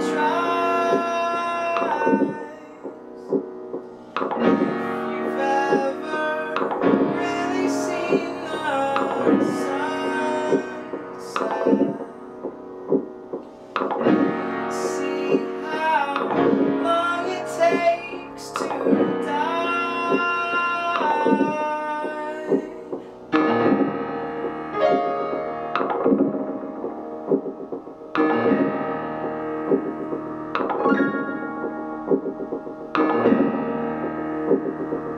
Thank you. Thank.